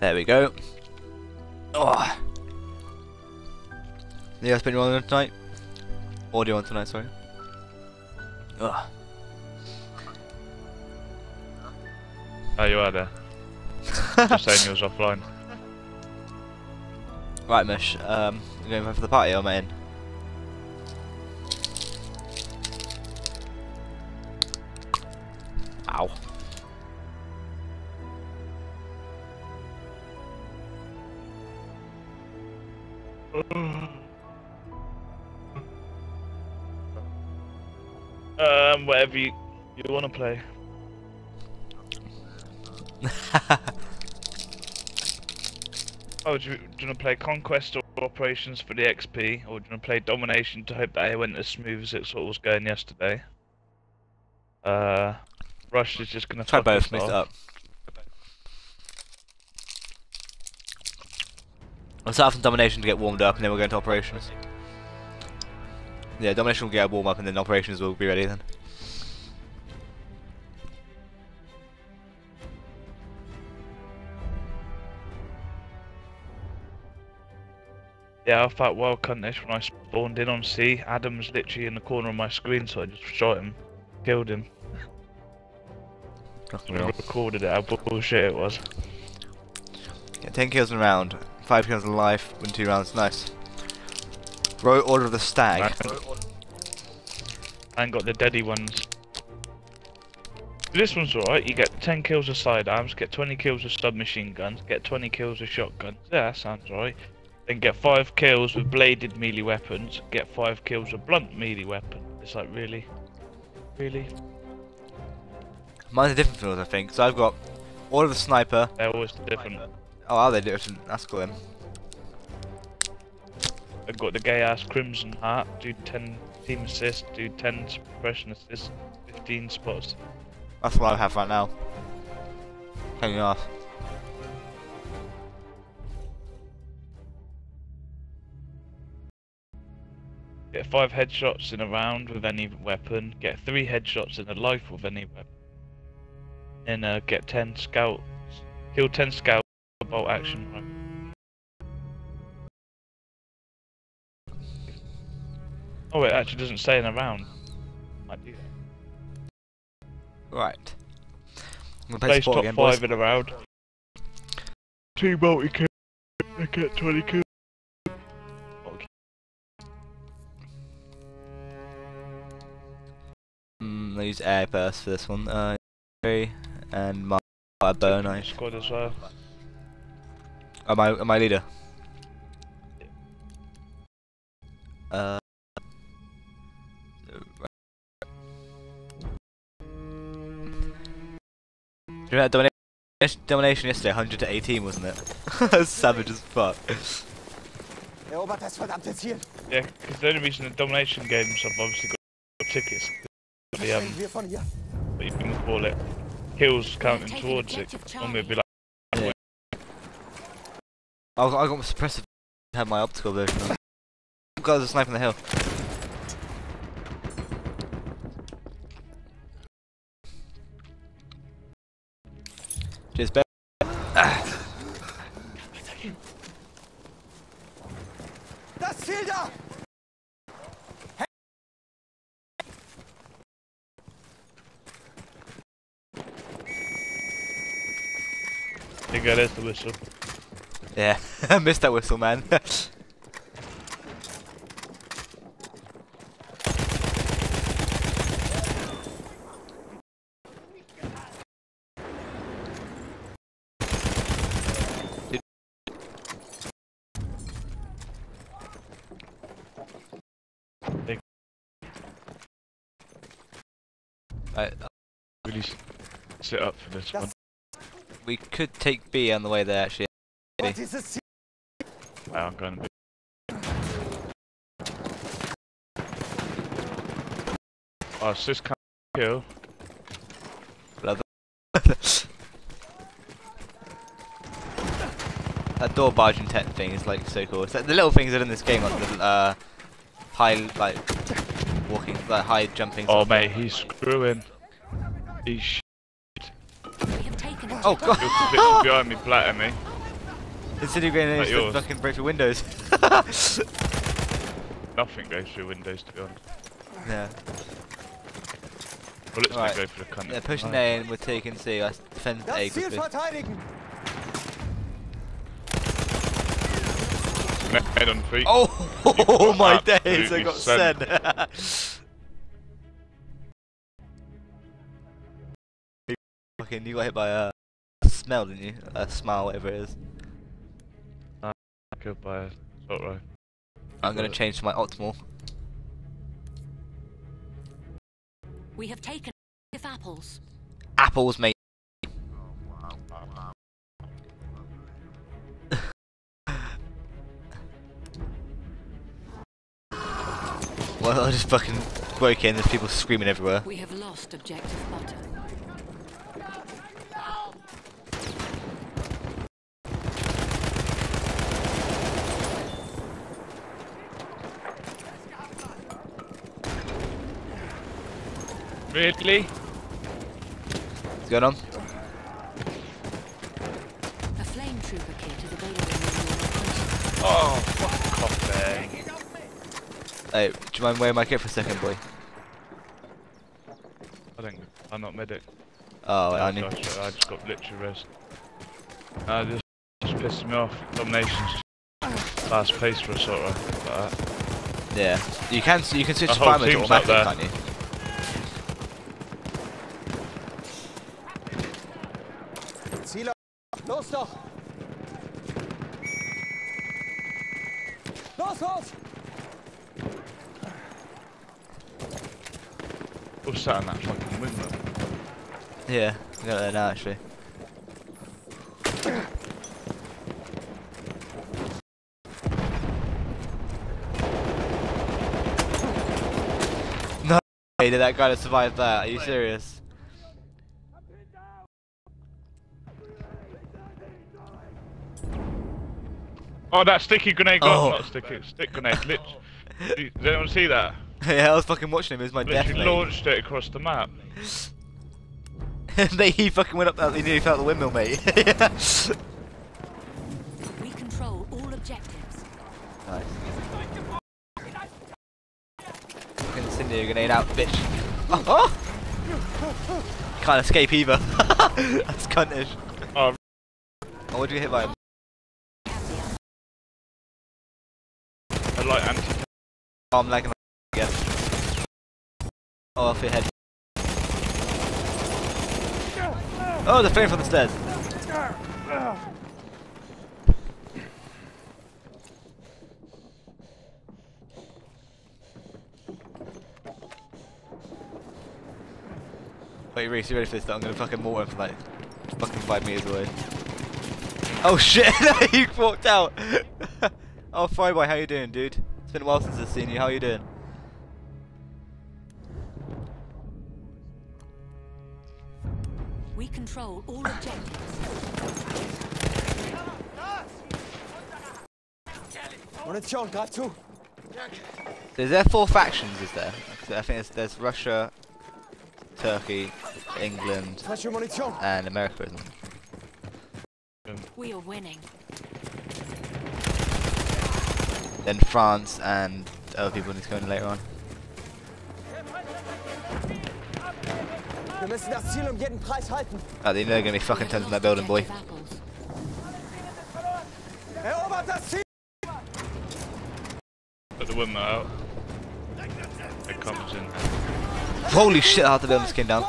There we go. Oh. You guys been on tonight? Audio on tonight, sorry. Ugh. Oh, you are there. Just saying you was offline. Right, Mish. Um, you going for the party or am I in? Play. Oh, do you, do you want to play Conquest or Operations for the XP, or do you want to play Domination to hope that it went as smooth as it sort of was going yesterday? Uh, Rush is just gonna Try fuck both, us mix it off. up. I'll start from domination to get warmed up and then we'll go into operations. Yeah, domination will get a warm up and then operations will be ready then. Yeah, I felt well cuntish when I spawned in on C. Adam's literally in the corner of my screen, so I just shot him, killed him. Fucking I recorded it, how bullshit it was. Yeah, 10 kills in a round, 5 kills in life, win 2 rounds, nice. Royal Order of the Stag. And got the deady ones. This one's alright, you get 10 kills with sidearms, get 20 kills with submachine guns, get 20 kills with shotguns. Yeah, that sounds right. Then get 5 kills with bladed melee weapons, get 5 kills with blunt melee weapon. It's like, really? Really? Mine's a different field, I think. So I've got all of the Sniper. They're always different. Oh, are they different? That's cool then. I've got the gay ass Crimson Heart, do 10 team assists, do 10 suppression assists, 15 spots. That's what I have right now. Hanging off. Get 5 headshots in a round with any weapon, get 3 headshots in a life with any weapon. And uh, get 10 scout, kill 10 scout bolt action. Right. Oh, it actually doesn't say in a round. Might do that. Right. I'm gonna play Place top again, boys. 5 in a round. 2 multi kills, get 20 kills. I'll use air burst for this one. Uh, three and my uh, bow knife. Squad as well. Am I am I leader? Uh. Do you remember that domination, domination yesterday? 100 to 18, wasn't it? Savage as fuck. Erobert das verdammte Ziel. Yeah, because the only reason the domination games I've obviously got tickets. The um, Verschwinden wir von hier. what you can call it, kills counting towards it. Normally it'd be like, I got, I got my suppressive. Had my optical version. on. Got a sniper on the hill. Go, there's the whistle. Yeah, I missed that whistle, man. I, Really s- sit up for this one. Das, we could take B on the way there, actually. aber dieses Wow, I'm going to be. Oh, it's this kind of kill. that door barging tent thing is like so cool. It's like the little things that are in this game, like the uh, high, like walking, like high jumping. Oh stuff. mate, he's screwing. He's sh- Oh god! You're behind me, flat at me. Incendiary grenades yours. that fucking break through windows. Nothing goes through windows to be honest. yeah. Bullets Right. don't go through the cunt. They're pushing Right. A and we're taking C. I defend A Das Ziel quickly. Head on feet. Oh, You oh my days! I got sent. sent. Fucking, you got hit by a smell, didn't you? A smile, whatever it is. Killed by a assault rifle. I'm gonna change to my optimal. We have taken apples. Apples, mate. well, I just fucking broke in. There's people screaming everywhere. We have lost objective butter. Really? What's going on? A flame trooper kit is available in your location. Oh, fuck off there. Hey, do you mind wearing my kit for a second, boy? I think I'm not medic. Oh, No, I need. gosh, I just got literally rest. Uh, this just pissed me off. Domination's fast paced for a sort of like that. Yeah, you can you can switch The to whole fire mode to team's up automatic, there. can't you? Ziel auf! Los doch! Los, los! All sat on that fucking windmill. Yeah, I got that now actually. No way did that guy to survive that. Are you serious? Oh, that sticky grenade got Oh. not sticky, stick grenade. Lit. Did anyone see that? yeah, I was fucking watching him. It was my death. Literally mate. launched it across the map. Mate, he fucking went up that. He nearly fell out the windmill, mate. nice. We control all objectives. Nice. Fucking incendiary grenade out, bitch. Oh, oh! Can't escape either. That's cuntish. Oh, Oh, what'd you hit by? I like anti. Oh, I'm lagging Oh, off your head. Oh, they're flame from the stairs. Wait, Reese, you ready for this? I'm gonna fucking mortar him from like fucking five meters away. Oh shit! he walked out. oh, Fryboy, how you doing, dude? It's been a while since I've seen you. How you doing? We control all objectives. Munition, greif zu! So is there four factions, is there? I think there's, there's Russia, Turkey, England, and America, isn't there? We are winning. Then France and other people need to come in later on. Wir müssen das Ziel um jeden Preis halten! Oh, they know they're gonna be fucking We tons in that building, boy. objective apples. Erobert das Ziel! Put the windmill out. It comes in. Holy shit, half the buildings came down.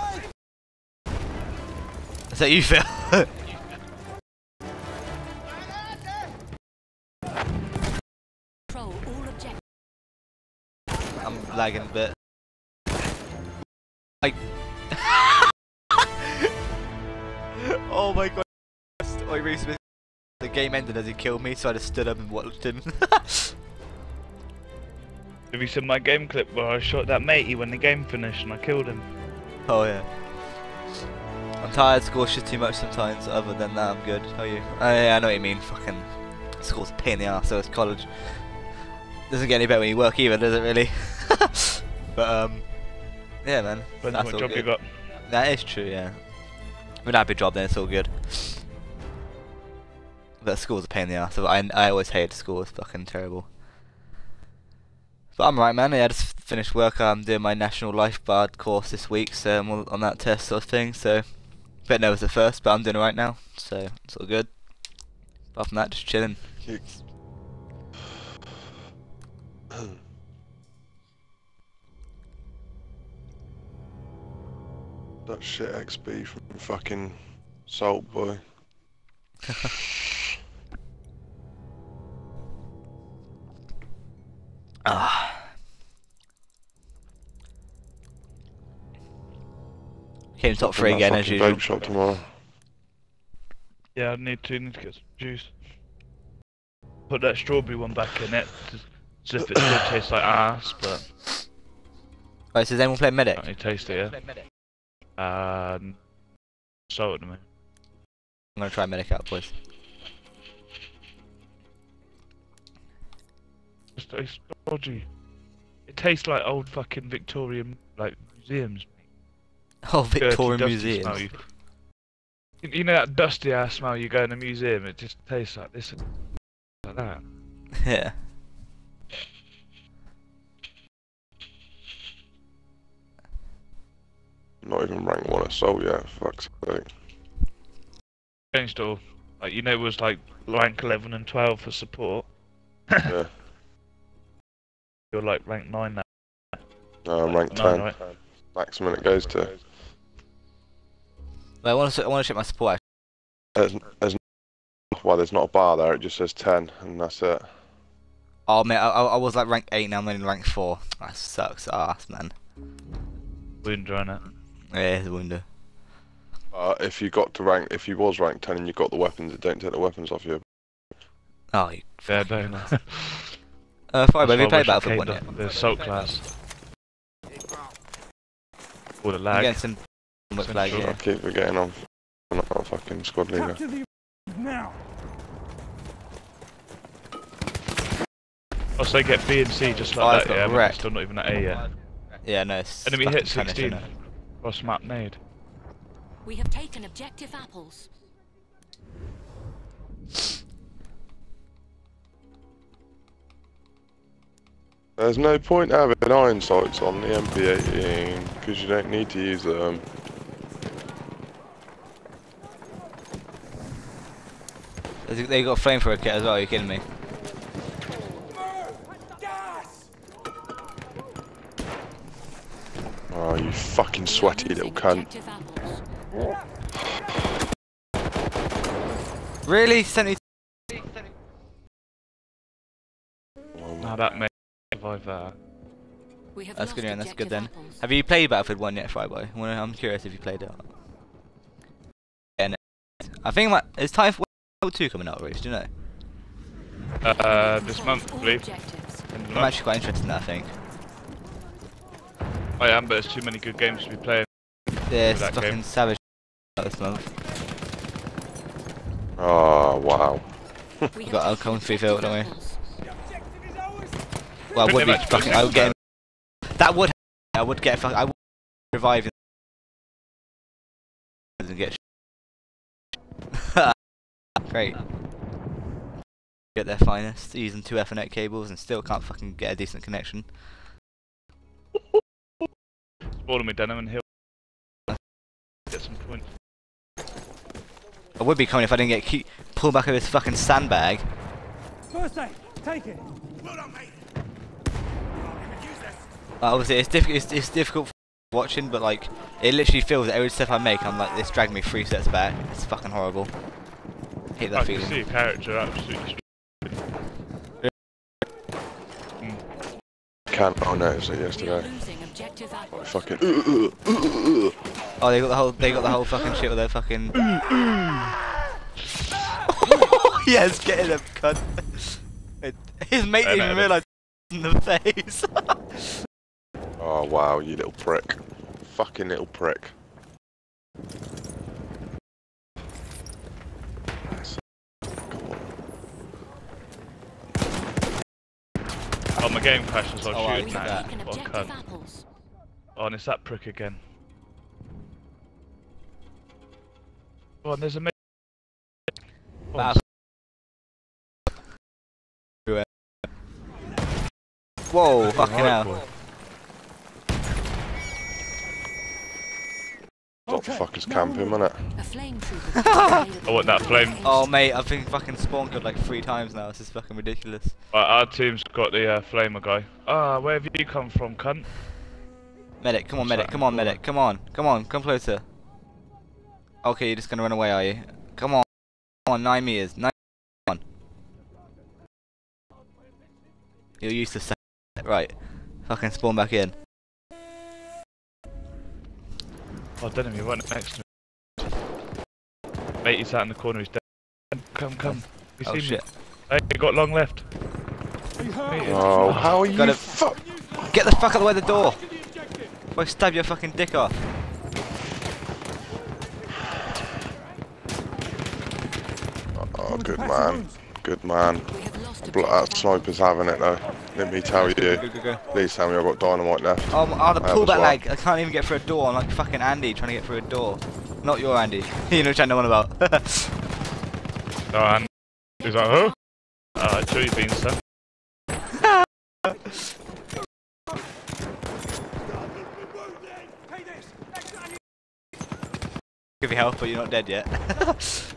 Is that you, Phil? Control all objectives. I'm lagging a bit. Game ended as he killed me, so I just stood up and watched him. Have you seen my game clip where I shot that matey when the game finished and I killed him? oh yeah. I'm tired, school's just too much sometimes, other than that I'm good. How are you? Oh yeah, I know what you mean, fucking... School's a pain in the arse, so it's college. Doesn't get any better when you work either, does it really? but um... Yeah man, Depends that's what all job good. you got. That is true, yeah. With a happy job then it's all good. But school's a pain in the ass. I I always hated school. It's fucking terrible. But I'm right, man. Yeah, I just finished work. I'm doing my national lifeguard course this week, so I'm all on that test sort of thing. So, bit nervous at first, but I'm doing it right now. So it's all good. Apart from that, just chilling. That shit XP from fucking Salt Boy. Ah. Came top three again as fucking usual. Vape shop tomorrow. Yeah, I need to need to get some juice. Put that strawberry one back in it, just, as if it still tastes like ass, but Right, so is anyone play medic? don't really taste it. Yeah. Um, so at the moment. I'm gonna try medic out, boys. It tastes dodgy. It tastes like old fucking Victorian like museums. Oh, Dirty, Victorian dusty Museum. smell You, You- you know that dusty ass smell you go in a museum. It just tastes like this, like that. yeah. Not even rank one assault yet. Fuck's sake. Changed it all. Like you know, it was like rank 11 and 12 for support. Yeah. You're like rank 9 now. No, I'm rank 10. right. Maximum it goes to. Well, I want to I want to check my support. There's, there's well, there's not a bar there. It just says 10, and that's it. Oh man, I, I I was like rank eight. Now I'm only rank four. That sucks ass, man. Wound on it. Yeah, it's a wonder. Uh, if you got to rank, if you was rank 10 and you got the weapons, it don't take the weapons off you. Oh, you. Yeah, don't know. Uh, fine, have you played Battlefield one yet? The assault class. All the I'm lag. getting some much lag Sure. I keep forgetting I'm I'm not a fucking squad leader. Capture the now. Also get B and C just Oh, like I've that, got yeah, but wrecked. still not even at A yet. Yeah, no. It's Enemy fucking hit 16. innit? Cross map nade. We have taken objective apples. There's no point having iron sights on the MP18 because you don't need to use them. They they got a flamethrower kit as well. Are you kidding me? Oh, you fucking sweaty little cunt. Really? Sent me. Now that may survive that. We have That's good. Yeah, that's good then. apples. Have you played Battlefield one yet, Fryboy? I wanna- I'm curious if you played it. Yeah, no. I think my, is Titanfall 2 coming out, Reece? Do you know? Uh, this month, I all believe. objectives. End of the I'm month. actually quite interested in that. I think. I am, but there's too many good games to be playing. Yeah, it's fucking game. savage this month. Oh, wow. We have got taken Alcon free field, don't we? objective apples. The objective is ours. Well, I would be fucking. I would get. That would. I would get. I would revive. And get. Great. Get their finest using two Ethernet cables and still can't fucking get a decent connection. Spawn me denim and hill. Get some points. I would be coming if I didn't get keep pulled back of this fucking sandbag. First aid. Take it. Uh, obviously, it's, diff- it's, it's difficult watching, but like, it literally feels that every step I make, I'm like, this dragged me three steps back. It's fucking horrible. Hate that I can feeling. see your character absolutely. Can't. I noticed it We yesterday. losing objective apples. Fucking. Uh, uh, uh, uh, uh. Oh, they got the whole, they got the whole fucking shit with their fucking. yes, getting him, cunt. It- His mate didn't even but- realise in the face. Oh wow, you little prick. Fucking little prick. Oh, my game crashes while oh, shooting that. What a cunt. Oh, and it's that prick again. Oh, and there's a... Whoa, fucking hell. Boy. What the fuck is camping, innit? A flame trooper kit is available I want that flame. Oh mate, I've been fucking spawn killed like three times now. This is fucking ridiculous. Right, our team's got the uh, flamer guy. Ah, where have you come from, cunt? Medic, come on, What's medic, that? come on, medic, come on, come on, come closer. Okay, you're just gonna run away, are you? Come on, come on, nine meters, nine. Come on. You're used to saying right? Fucking spawn back in. Oh, Denim, you're right next to me. Mate, he's out in the corner, he's dead. Come, come. You Oh see shit! me? Hey, you got long left. Mate, Oh, how are you Got it. fuck? Get the fuck out of the way of the door! Before I stab your fucking dick off. Oh, good man. Good man. We have lost Bl- uh, That sniper's having it though. Let me tell you. Go, go, go. Please tell me I've got dynamite left. Oh, m- oh I have pullback as well. lag. I can't even get through a door. I'm like fucking Andy trying to get through a door. Not your Andy. you know what I'm on about. Oh, and he's like, huh? Alright, sure you've been. Give you health, but you're not dead yet.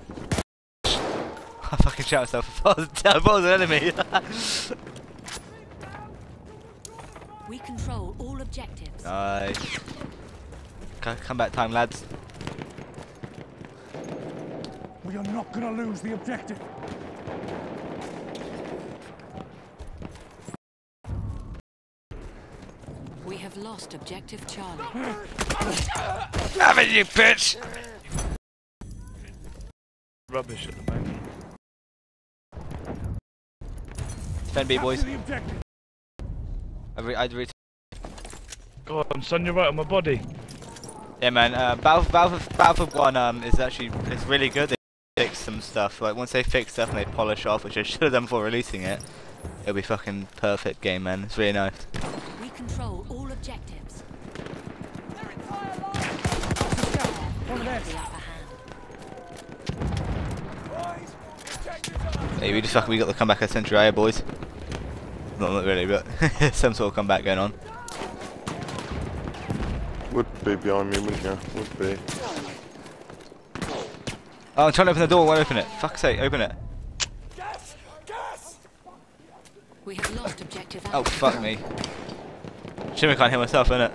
I fucking shot myself if I was, if I was an enemy. We control all objectives. nice. Come back time, lads. We are not gonna lose the objective. We have lost objective Charlie. Have it, you bitch! Rubbish at the moment. Defend B, boys. The objective. I re- I re- Go on, son, you're right on my body. yeah, man. Uh, Battle- Battlefield, Battlefield One um is actually it's really good. They fix some stuff. Like once they fix stuff and they polish off, which I should have done before releasing it, it'll be fucking perfect game, man. It's really nice. We control all objectives. One Hey, we just fucking we got the comeback of Century Aya, boys. Not, not really, but some sort of comeback going on. Would be behind me, wouldn't you? Would be. Oh, I'm trying to open the door. Won't open it. Fuck's sake, open it. Gas! Gas! We have lost objective Oh fuck me. Shimmer can't hear myself, innit?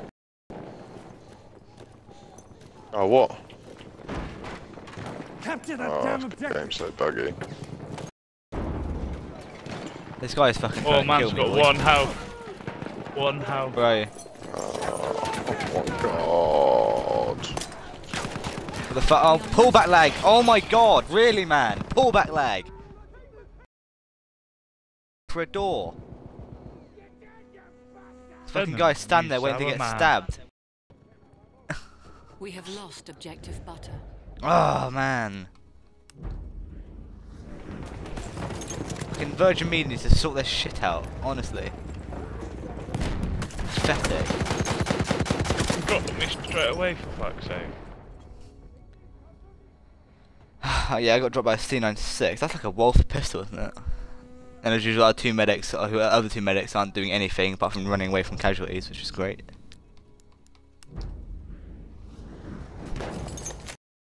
Oh, what? Capture that Oh, damn objective. game's so buggy. This guy's fucking Oh, trying to man's kill me. got boys. one health. One health. Where are you? Oh my god. What the fuck? Oh, pullback lag. Oh my god, really, man? Pullback lag. For a door. This fucking Venom, guy stand there waiting to get man. stabbed. We have lost objective Butter. Oh man. Fucking Virgin Media needs to sort their shit out, honestly. Pathetic. You got me straight away, for fuck's sake. Oh, yeah, I got dropped by a C96. That's like a Wolf pistol, isn't it? And as usual, our two medics, uh, who other two medics aren't doing anything apart from running away from casualties, which is great.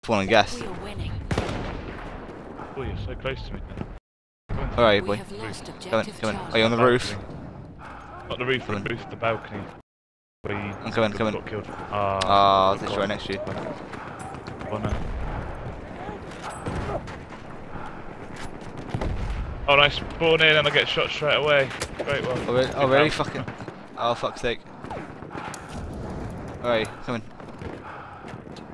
Falling gas. We are winning. Oh, you're so close to me. Where are you, boy? Come on, come on. Are you on the roof? Not the roof, the roof, the balcony. Where you I'm coming, coming. got killed. Ah, Ah, oh, it's right next to you. Oh no. Oh, and I spawn in and I get shot straight away. Great one. Oh, really? Oh, really? Fucking. Oh, fuck's sake. Alright, come on.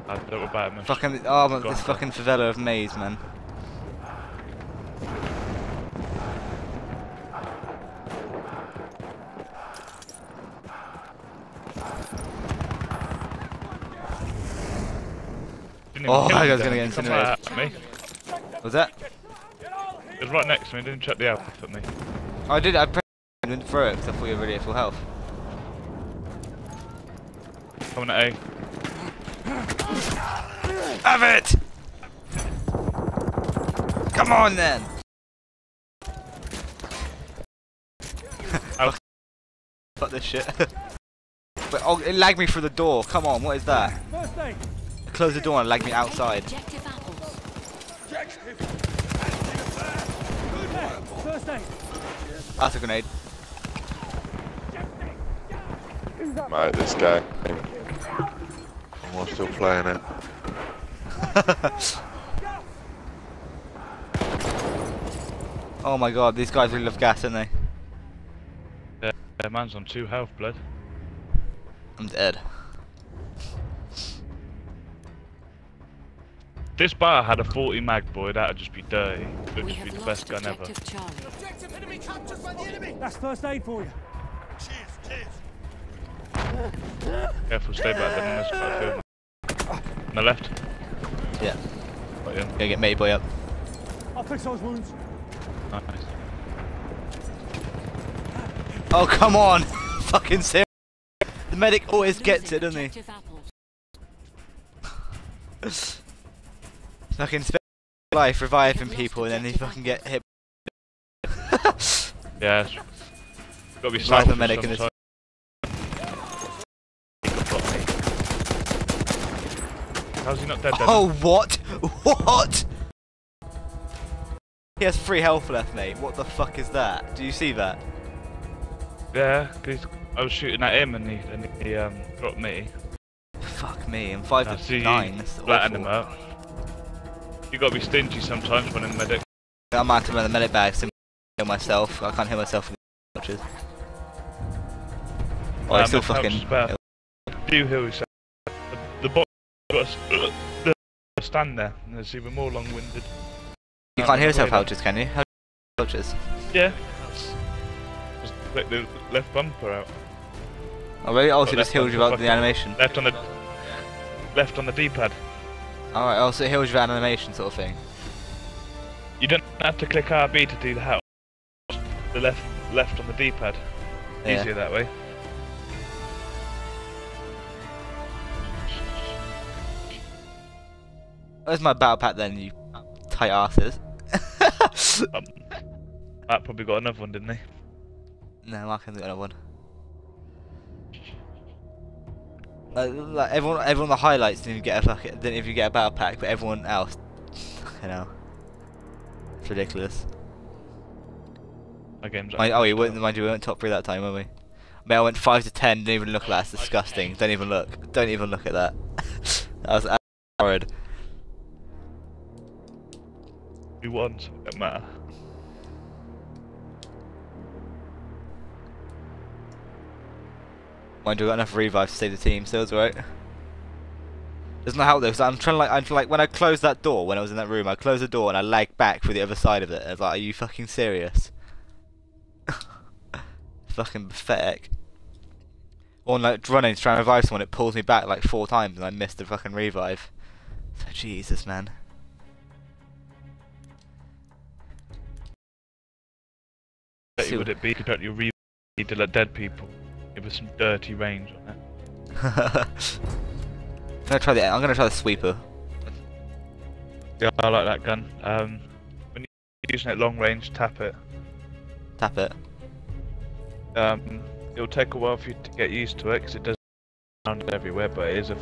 I don't know about him. Fucking. Oh, man, this fucking favela of maze, man. Didn't Oh, kill I was gonna Dan. get Come incinerated. at me. What was that? It was right next to me. Didn't check the alpha at me. Oh, I did. I pressed and went through it because I thought you were already at full health. Coming at A. Have it! Come on then! Fuck this shit. but oh, it lagged me through the door. Come on, what is that? First aid. Close the door and lag me outside. Objective apples. First aid. That's a grenade. Mate, this game. I'm still playing it. oh my god, these guys really love gas, don't they? Yeah, man's on two health, blood. I'm dead. This BAR had a 40 mag boy, that'd just be dirty. It'd We just be the best gun ever. objective Charlie. That's first aid for you. Careful, stay back then. There's quite a few of 'em. On the left. Yeah. Right, yeah. Gonna get Matey Boy up. I'll fix those wounds. Nice. Oh, come on! Fucking serious. The medic always gets it, doesn't he? Fucking spend life reviving people and then they fucking get hit. Yeah. Gotta be Sniper sniper medic in this- How's he not dead then? Oh, what? What? He has three health left, mate. What the fuck is that? Do you see that? Yeah, 'cause I was shooting at him and he, and he um, dropped me. Fuck me, I'm 5 I to see 9. That's flatten him out. You gotta be stingy sometimes when in medic. I'm out to run the medic bag to heal myself. I can't heal myself with the touches. Oh, Um, still fucking. Do heal yourself. The, the bot got to s- stand there and it's even more long-winded. You Um, can't heal yourself pouches, can you? How pouches? Yeah. Just click the left bumper out. Oh, really? Oh, so just heals you fucking- the animation. Left on the left on the D-pad. Alright, oh, so it heals you without animation sort of thing. You don't have to click RB to do the house. The left left on the D-pad. Yeah. Easier that way. Where's my battle pack then, you tight asses? Um, Matt probably got another one, didn't he? no, Mark hasn't got another one. Like, like everyone, everyone the highlights didn't even get a fucking, didn't even get a battle pack, but everyone else, you know, it's ridiculous. My game's Mind, oh, you weren't, mind you, we weren't top three that time, were we? I mean, I went five to ten. Didn't even look at that. That's disgusting. Don't even look. Don't even look at that. that was horrid. We won, so it matter. Mind you, I got enough revives to save the team, so it's alright. Doesn't help though, because I'm trying to like, I'm like, when I closed that door, when I was in that room, I closed the door and I lagged back for the other side of it. I was like, are you fucking serious? fucking pathetic. Or like running trying to try and revive someone, it pulls me back like four times and I missed the fucking revive. So Jesus, man. Would it be compared to your re to let dead people? Give us some dirty range on it. I'm gonna try the. I'm gonna try the sweeper. Yeah, I like that gun. Um, when you're using it long range, tap it. Tap it. Um, it'll take a while for you to get used to it because it does sound everywhere, but it is a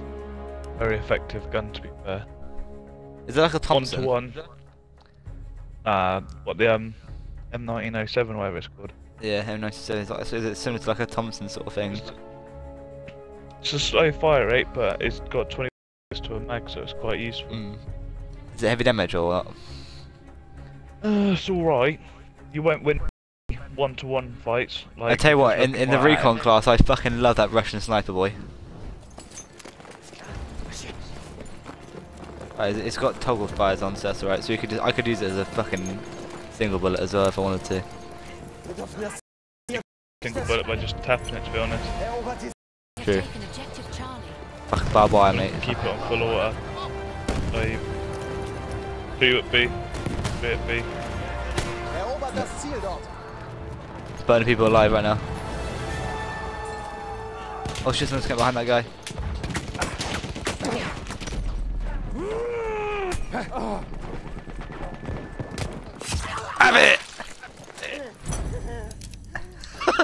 very effective gun to be fair. Is it like a One Thompson? to one. Uh, what the um M1907, whatever it's called. Yeah, M97. Is, like, so is it similar to like a Thompson sort of thing? It's a slow fire rate, but it's got 20 to a mag, so it's quite useful. Mm. Is it heavy damage or what? Uh, it's alright. You won't win one to one fights. Like I tell you what, in, in the recon class, I fucking love that Russian sniper boy. Right, it's got toggle fires on, so that's alright. So you could, just, I could use it as a fucking single bullet as well if I wanted to. Dürfen das Single bullet by just tapping it, to be honest. erobert die They've True. Charlie. Barbed wire, mate. Keep it on full order. Five. Two at B. Three at B. Erobert das Ziel dort. It's burning people alive right now. Oh shit, someone's getting behind that guy. Have it!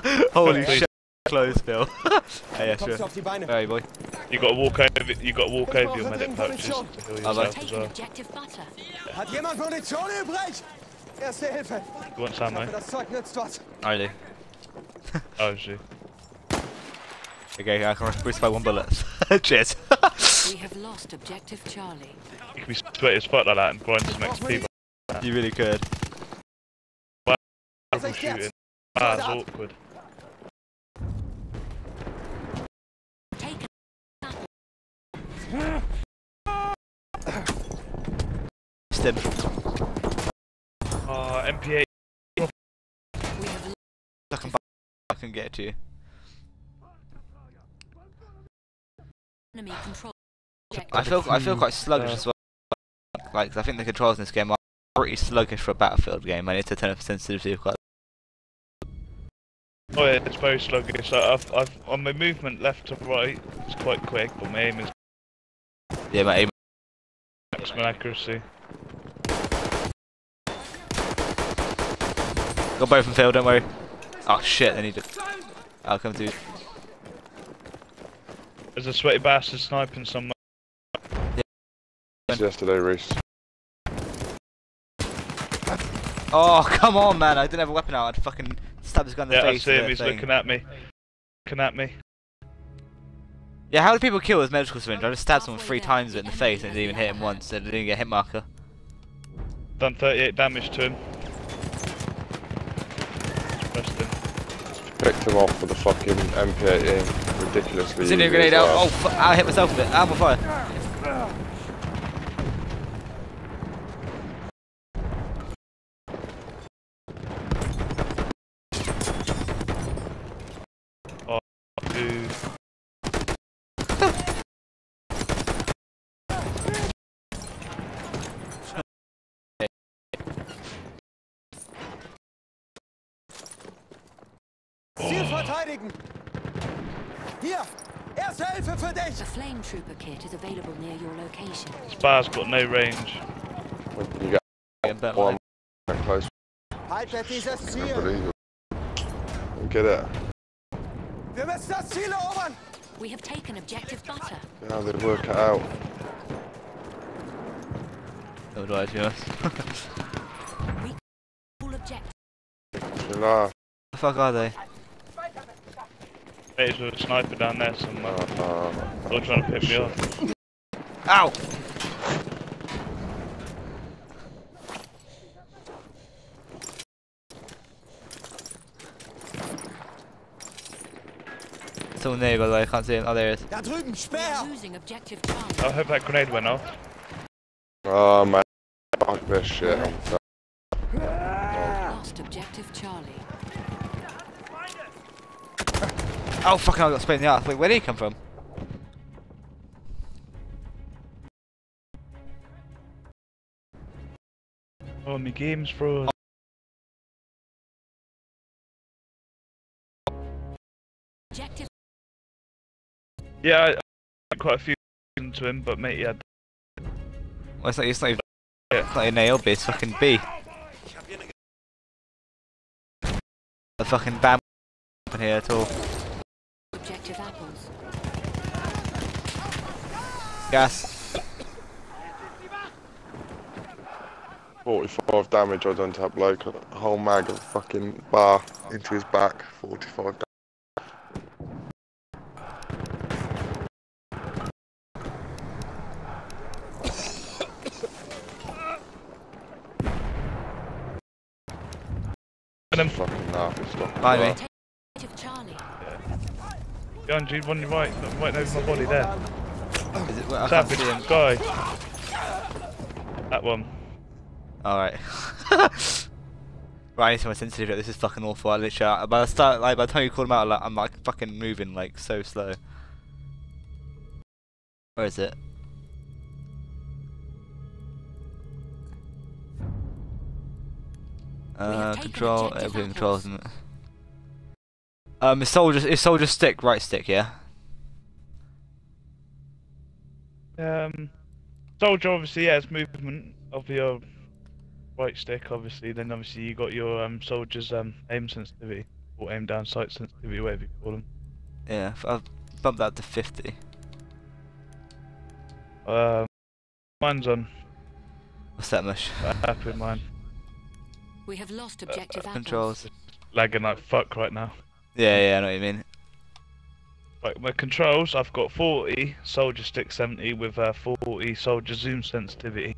Holy Please. shit. close, Phil. hey, yeah, sure. du auf die Beine? Hey, boy. You got to walk over. You got to walk over your medic pouches Munition. to heal as well. objective butter. Hat jemand Munition übrig? Erste Hilfe. You want Ich some, mate? das Zeug nützt was. I do. Oh, shit. Okay, I can boost by one bullet. Cheers. We have lost objective Charlie. You can be sweaty as fuck like that and grind some XP you really could. by Sich shooting. Ah, it's awkward. Stim. Ah, MPA. I can, I can get to you. enemy control. I feel I feel quite sluggish Uh, as well. Like I think the controls in this game are pretty sluggish for a battlefield game. I need to turn up sensitivity quite. Oh yeah, it's very sluggish. So I've, I've, on my movement left to right, it's quite quick, but my aim is Yeah, my aim. maximum accuracy. Got both from Phil. Don't worry. Oh shit! I need to. I'll come to you. There's a sweaty bastard sniping somewhere. Yesterday, Reese. Oh come on, man! I didn't have a weapon out. I'd fucking stab this guy in the Yeah, I face. see with him. He's thing. looking at me. Looking at me. Yeah, how do people kill with medical syringe? I just stabbed someone three times in the face and didn't even hit him once. and didn't get a hit marker. Done 38 damage to him. Pressed him. Picked him off with a fucking MP18. Ridiculously. Is in grenade out. Oh, I hit myself with it. I'm on fire. Dude. Ziel verteidigen. Hier, erste Hilfe für dich. A flame trooper kit is available near your location. Spar's got no range. You get Getting one alive. close. Haltet dieses Ziel. Unbelievable. Get it. Wir müssen das Ziel erobern. We have taken objective butter. How they work it out. So do I, to be honest. Full objective. You the fuck are they? There's a sniper down there somewhere. Uh, They're trying to pick me off. Ow! Someone there, by the way, I can't see him. Oh, there he is. Da drüben, We Speer. losing objective Charlie. I hope that grenade went off. oh man. Fuck this shit. I'm. Lost objective Charlie. Oh, fucking hell, I got sprayed in the arse. Wait, where did he come from? Oh, my game's froze. Objective Yeah, I, I had quite a few into him, but mate, yeah, Well, it's not, it's not even. Yeah. It's not even A or B, it's fucking B. The fucking bam in here at all. Objective apples. Gas. 45 damage I done to that bloke. A whole mag of fucking BAR into his back. 45 damage. And then- Fucking laugh. It's not. Behind me. Objective Charlie. Behind you, one right, right over my body there. Is it, I can't Savage see him. guy. That one. Alright. right, I need to be sensitive. This is fucking awful. I literally, by the start, like by the time you called him out, like, I'm like fucking moving like so slow. Where is it? Uh, control, objective everything apples. controls, isn't it? Um, is soldier, is soldier stick, right stick, yeah? Um, soldier obviously yeah, it's movement of your right stick obviously. Then obviously you got your um soldier's um aim sensitivity or aim down sight sensitivity, whatever you call them. Yeah, I've bumped that to 50. Um, mine's on. What's that much? Happy with mine. We have lost objective apples. Controls. Lagging like fuck right now. Yeah, yeah, I know what you mean. Like my controls, I've got 40 soldier stick 70 with uh, 40 soldier zoom sensitivity.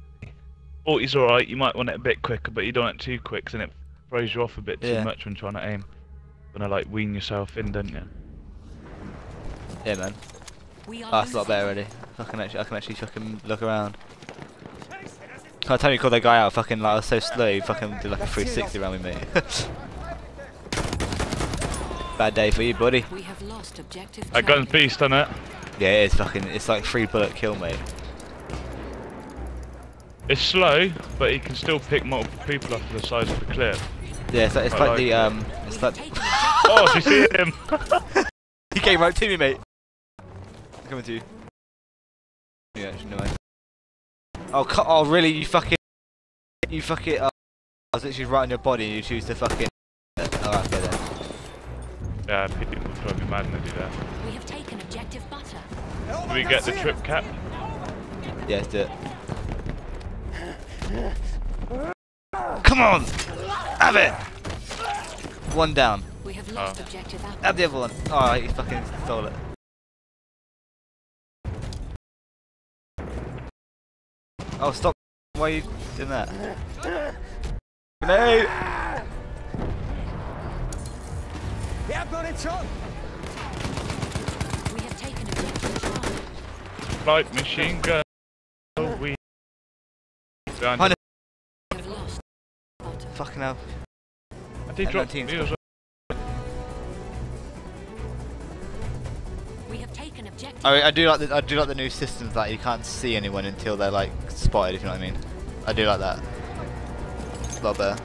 40's alright, you might want it a bit quicker, but you don't want it too quick, 'cause then it throws you off a bit too Yeah. much when trying to aim. Gonna like wean yourself in, don't you? Yeah, man. We are Oh, it's a lot better already. I can actually, I can actually fucking look around. Can I tell you called that guy out? Fucking like I was so slow. He fucking did like a 360 around with me, mate. Bad day for you, buddy. We have lost objective. That gun's Charlie. beast, isn't it? Yeah, it is fucking. It's like three bullet kill, mate. It's slow, but he can still pick multiple people up to the side of the cliff. Yeah, it's like, it's like like the um. It's like Oh, do you see him? he came right to me, mate. Coming to you. Yeah, actually, no way. Oh, cu- oh, really? You fucking. You fucking. Uh, I was literally right on your body, and you choose to fucking. Okay then. yeah, people drive me mad when they do that. We have taken objective butter. Do we get the trip cap? Yeah, let's do it. Come on! Have it! One down. We have oh. lost Oh. objective apples. Have the other one. Oh, he fucking stole it. Oh, stop. Why are you doing that? Grenade! Wer hat Munition? We have taken objective Charlie. Light machine gun. Oh, we. Behind Behind have lost. Fucking hell. I did drop 19. me as well. We have taken objective. I, I do like the I do like the new systems that you can't see anyone until they're like spotted. If you know what I mean. I do like that. A lot better.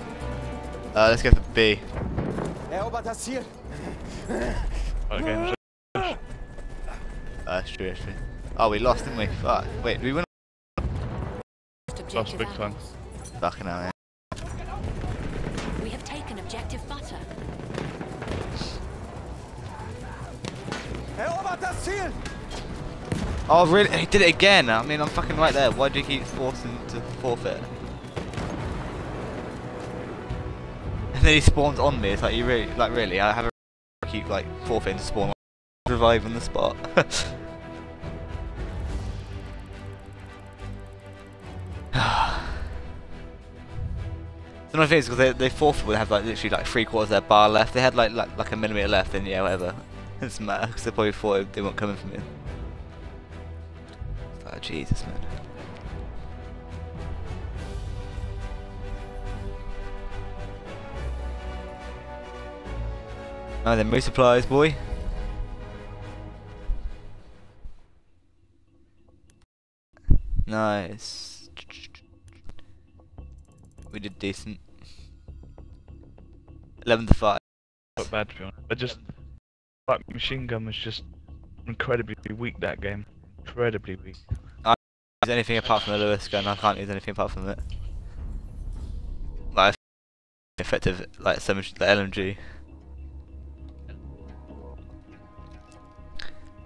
Uh, let's go for B. Erobert das Ziel. Right, game's Uh, that's true, that's true. Oh, we lost, didn't we? Fuck. Wait, did we win? objective big time. Fucking hell, yeah. We have taken objective butter. Erobert das Ziel. Oh, really? He did it again. I mean, I'm fucking right there. Why do you keep forcing to forfeit? He spawns on me. It's like you really, like really. I have a keep like forfeiting to spawn, revive on the spot. So thing is because they, they forfeit would have like literally like three quarters of their bar left. They had like like, like a millimeter left, then yeah, whatever. It doesn't matter because they probably thought they weren't coming for me. Oh, Jesus, man. Oh, then move supplies, boy. Nice. We did decent. 11 to 5. Not bad to be honest. I just. Like machine gun was just incredibly weak that game. Incredibly weak. use anything apart from the Lewis gun. I can't use anything apart from it. Like effective, like so much the LMG.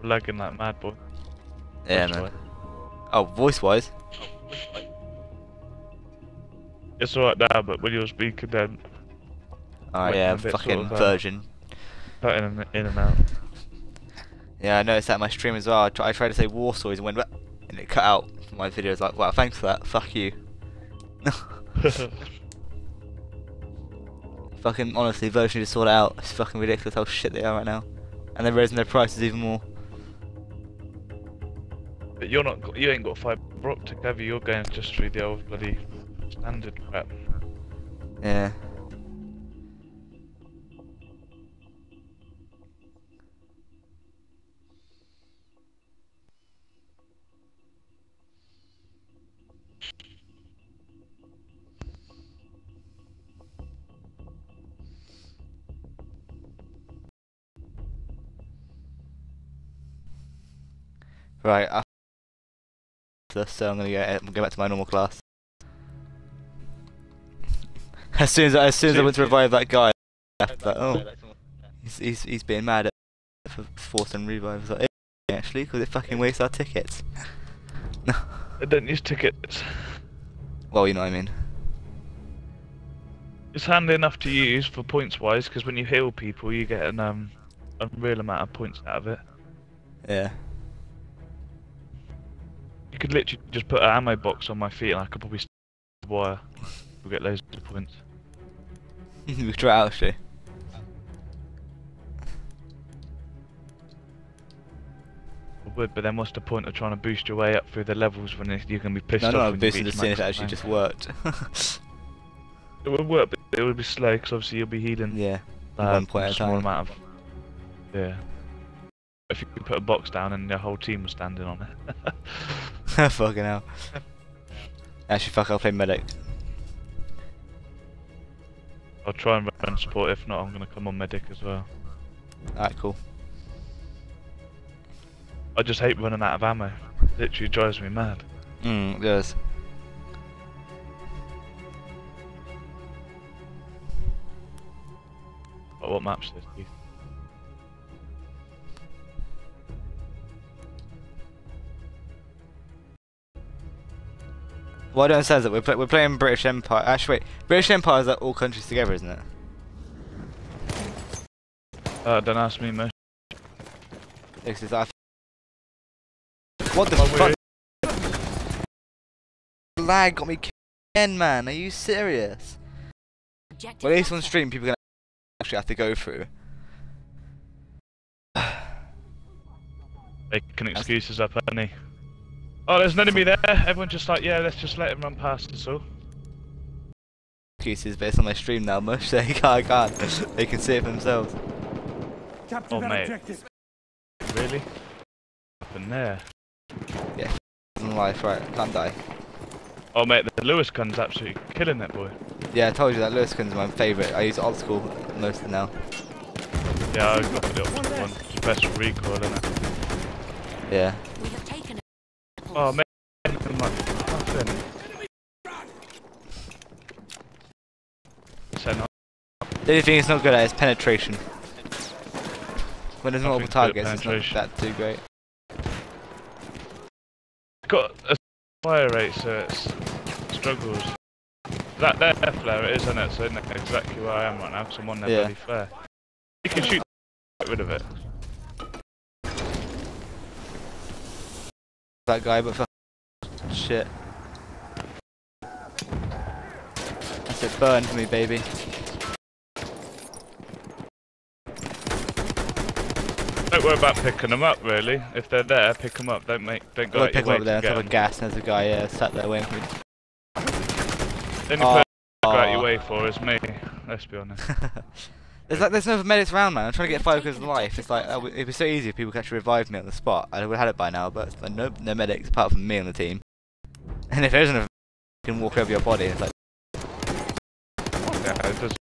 Lagging like mad boy. Yeah, man. Oh, voice wise. It's alright now, but when you're speaking then oh, Alright, yeah, fucking sort of, um, virgin. cutting in, and out. Yeah, I noticed that in my stream as well. I, try, I tried to say war stories and went, and it cut out. My video was like, wow, thanks for that. Fuck you. fucking honestly, Virgin just sorted out. It's fucking ridiculous how shit they are right now, and they're raising their prices even more. But you're not. You ain't got fiber optic, have you? You're going just through the old bloody standard crap. Yeah. Right, this, so I'm gonna go, go back to my normal class. As soon as as soon as I went to revive that guy, I left that, oh, he's he's he's being mad at for forcing revives. Like, "Eh, actually, because it fucking wastes our tickets. No, I don't use tickets. well, you know what I mean. It's handy enough to use for points wise because when you heal people, you get an um, unreal amount of points out of it. Yeah. You could literally just put an ammo box on my feet and I could probably st- wire. We'll get loads of points. we could try out actually. Would, but then what's the point of trying to boost your way up through the levels when you're going to be pissed No, off? no, you boosting to reach see if it actually just worked. It would work, but it would be slow because obviously you'll be healing. yeah. uh, one point at a small time. amount of. Yeah. If you could put a box down and the whole team was standing on it. Fucking hell. Actually, fuck, I'll play medic. I'll try and run support. If not, I'm going to come on medic as well. Alright, cool. I just hate running out of ammo. It Literally drives me mad. Mm, it does. But what maps this? What I don't understand is that we're, play we're playing British Empire. Actually, wait. British Empire is like all countries together, isn't it? Uh, don't ask me, mate. This is, I what the Oh, fuck? Lag got me again, man. Are you serious? Objective Well, at least on stream, people can actually have to go through. Making excuses up, honey. Oh, there's an enemy there. Everyone just like, yeah, let's just let him run past us all. Excuses based on my stream now, mush. They can't, I can't. They can see it for themselves. Capture Oh, mate. objective. Really? Up in there. In life, right? Can't die. Oh, mate, the Lewis gun's absolutely killing that boy. Yeah, I told you that Lewis gun's my favourite. I use obstacle most of now. Yeah, I got the option one. It's best for recoil, isn't it? Yeah. We have taken Oh, man, nothing. So not The only thing it's not good at is penetration. When there's multiple Nothing's good at targets, it's not that too great. got a fire rate, so it's struggles. That there flare it is, isn't it? So isn't it exactly where I am right now? Because I'm on their Yeah. bloody flare. You can shoot get rid of it. That guy, but fuck shit. That's it, burn for me, baby. Don't worry about picking them up, really. If they're there, pick them up. Don't make, don't go your pick way up there top of 'em. gas, and there's a guy uh, sat there waiting for me. The only Oh, person go out your oh. way for is me. Let's be honest. there's like there's no medics around, man. I'm trying to get five because of life. It's like oh, it'd be so easy if people could actually revive me on the spot. I would have had it by now, but like, no, no medics apart from me on the team. And if there isn't a, you can walk over your body. It's like yeah, it does.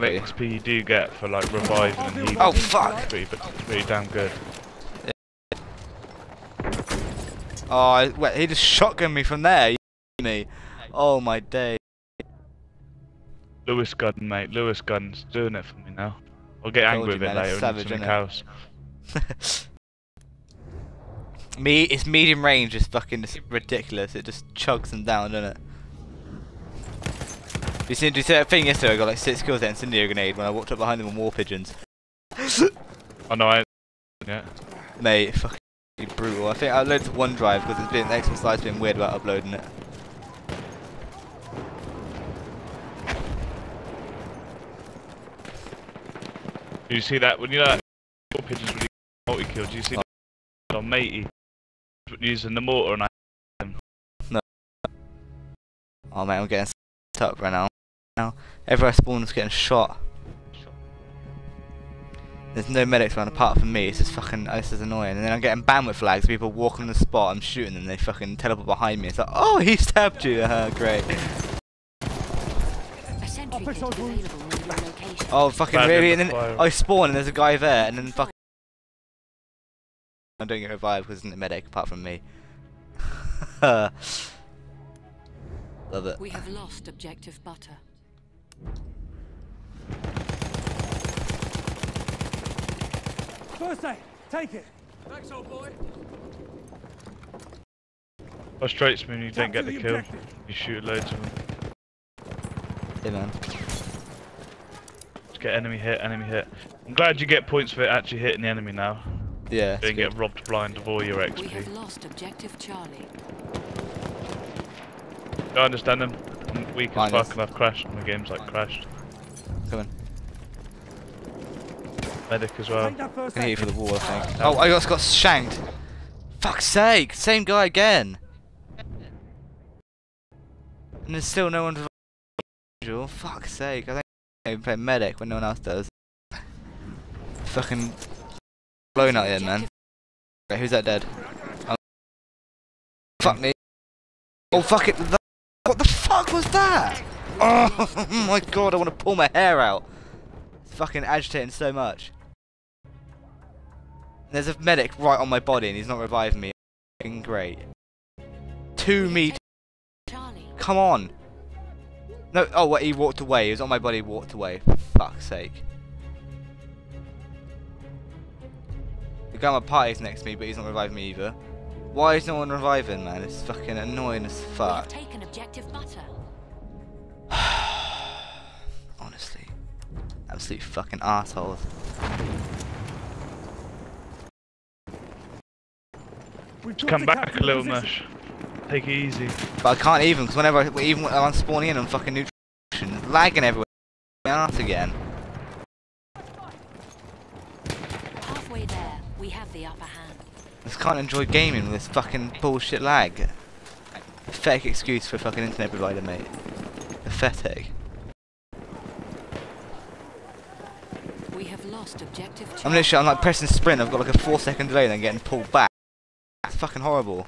The Wait. XP you do get for like reviving and healing. Oh, is oh, fuck. Pretty, but it's pretty damn good. oh, I, wait, he just shotgun me from there. You me. Oh my day. Lewis gun, mate. Lewis gun's doing it for me now. I'll get angry with it later savage, in house. Me, its medium range is fucking ridiculous. It just chugs them down, doesn't it? You see, do you see that thing yesterday? I got like six kills at incendiary grenade when I walked up behind them on war pigeons. Oh no, I. Yeah. Mate, fucking brutal. I think I uploaded to OneDrive because it's been Xbox been weird about uploading it. You see that when you like war pigeons really multi kill? Do you see that on matey using the mortar and I? No. Oh man, I'm getting up right now. Now, everywhere I spawn is getting shot. There's no medics around apart from me. It's just fucking. This is annoying. And then I'm getting bandwidth flags. People walk on the spot. I'm shooting them. They fucking teleport behind me. It's like, oh, he stabbed you. Uh, great. Oh, fucking Bad really? And then. I spawn and there's a guy there, and then fucking. I don't get revived because there's no medic apart from me. Love it. We have lost objective butter. First aid. Take it. Thanks, old boy. Frustrates me when you don't get the the kill. objective. You shoot loads of them. Yeah, man. Just get enemy hit, enemy hit. I'm glad you get points for actually hitting the enemy now. Yeah. it's Don't get robbed blind of all your XP. We have lost objective Charlie. I understand them. I'm weak as Minus. fuck and I've crashed in the games like crashed. Come on. Medic as well. Take that first Gonna hit you for the wall, I think. Oh. oh, I got, got shanked. Fuck's sake! Same guy again. And there's still no one to usual. Fuck's sake! I think I play medic when no one else does. Fucking blown out here, man. Wait, who's that dead? Oh. Fuck me. Oh fuck it! What the fuck was that? Oh my god! I want to pull my hair out. It's fucking agitating so much. There's a medic right on my body and he's not reviving me. Fucking great. Two me. Charlie. Come on. No. Oh wait. He walked away. He was on my body. Walked away. For fuck's sake. The guy on my party's next to me, but he's not reviving me either. Why is no one reviving, man? It's fucking annoying as fuck. taken objective butter. Honestly. Absolute fucking assholes. We've Just got come back, capture little mush. Take it easy. But I can't even, because whenever I, even when I'm spawning in, I'm fucking nutrition. Lagging everywhere. Out again. Halfway there, we have the upper hand. I just can't enjoy gaming with this fucking bullshit lag. Pathetic excuse for a fucking internet provider, mate. Pathetic. We have lost objective I'm literally, I'm like pressing sprint, I've got like a 4 second delay and then getting pulled back. It's fucking horrible.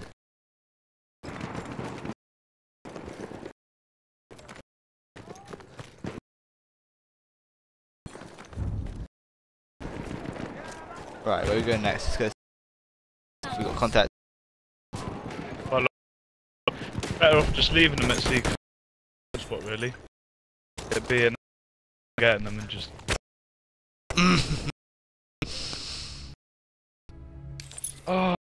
Right, where are we going next? Let's go. We got contact. Better off just leaving them at sea. spot really. It'd be an getting them and just oh.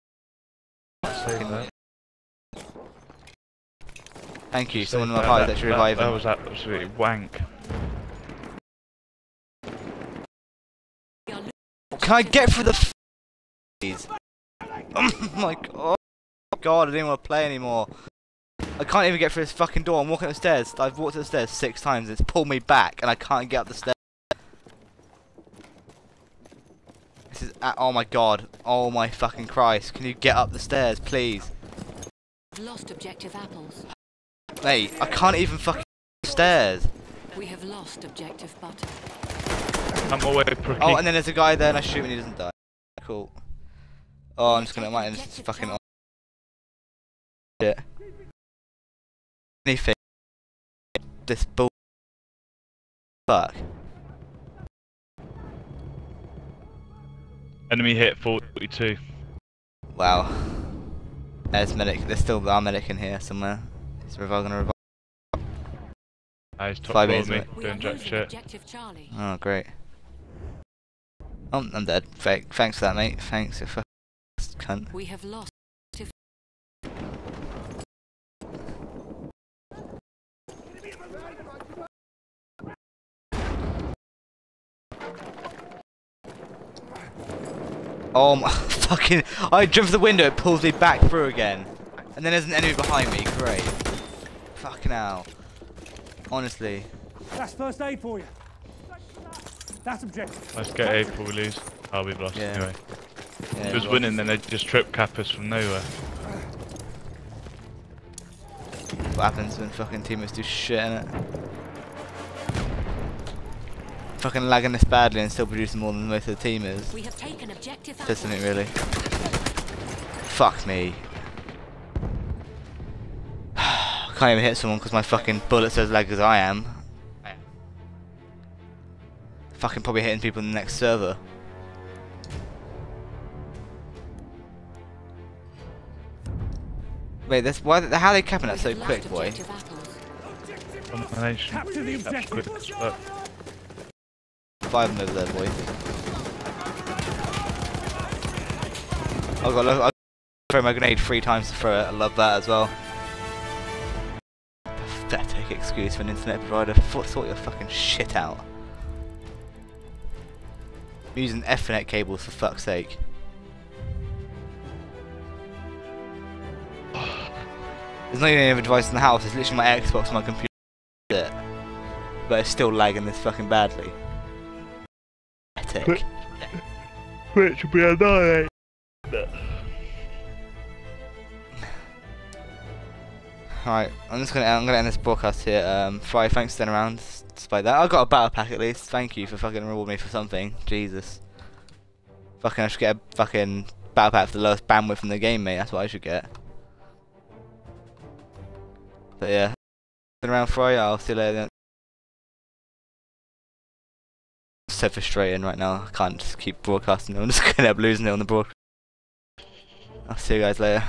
Thank you, someone in my that. party That- that's that- reviving. That was absolutely wank. Can I get through the f- please? Oh my god. Oh god, I didn't want to play anymore. I can't even get through this fucking door. I'm walking up the stairs. I've walked up the stairs six times. It's pulled me back, and I can't get up the stairs. This is. oh my god. Oh my fucking Christ. Can you get up the stairs, please? We've lost objective apples. Mate, I can't even fucking stairs. We have lost objective butter. I'm away Prookie. Oh, and then there's a guy there, and I shoot him and he doesn't die. Cool. Oh, I'm just gonna. I might just fucking. Shit. Anything. This bull. Fuck. Enemy hit 42. Wow. There's medic. There's still our medic in here somewhere. Is Reval gonna revive? Ah, he's top Five floor minutes, me, mate. We doing jack shit. Oh, great. Oh, I'm dead. Thanks for that, mate. Thanks, you fucking cunt. We have lost. Oh my fucking! I jump for the window. It pulls me back through again, and then there's an enemy behind me. Great. Fucking hell. Honestly. That's first aid for you. That's objective. Let's get A before we lose. Oh, we've lost Yeah. anyway. Yeah, If it was winning, then they'd just trip cap us from nowhere. What happens when fucking teammates do shit in it? Fucking lagging this badly and still producing more than most of the team is. We have taken objective Says apples. something really. Fuck me. Can't even hit someone because my fucking bullet's as lag as I am. Fucking probably hitting people in the next server. Wait, this why? How are they capping We that so quick, boy? Combination. Capture the objective. quick. Five of them over there, boy. I've got I throw my grenade three times to throw it. I love that as well. Pathetic excuse for an internet provider. Th- Sort your fucking shit out. I'm using Ethernet cables for fuck's sake. There's not even any other device in the house. It's literally my Xbox, my computer. But it's still lagging this fucking badly. Which will be annoying. Alright, I'm just gonna I'm gonna end this broadcast here. Um, Fry, thanks for staying around. Despite that, I got a battle pack at least. Thank you for fucking rewarding me for something. Jesus. Fucking, I should get a fucking battle pack for the lowest bandwidth in the game, mate. That's what I should get. But yeah, been around Fry. I'll see you later. Then. So frustrating right now. I can't just keep broadcasting. I'm just gonna end up losing it on the broadcast. I'll see you guys later.